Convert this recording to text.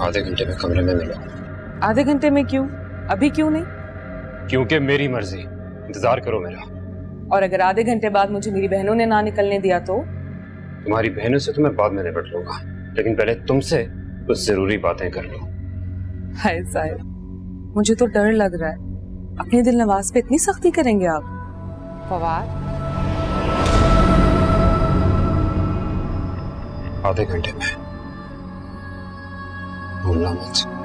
आधे घंटे में कमरे में मिलो। आधे घंटे में क्यों? अभी क्यों नहीं? क्योंकि मेरी मर्ज़ी। इंतज़ार करो मेरा। और अगर आधे घंटे बाद मुझे मेरी बहनों ने ना निकलने दिया तो? तुम्हारी बहनों से तो मैं बाद में निपट लूँगा। लेकिन पहले तुमसे कुछ ज़रूरी बातें कर लो। हाय साहिब मुझे तो डर लग रहा है। अपने दिल नवाज़ पे इतनी सख्ती करेंगे आप? फवाद? आधे घंटे में। or knowledge.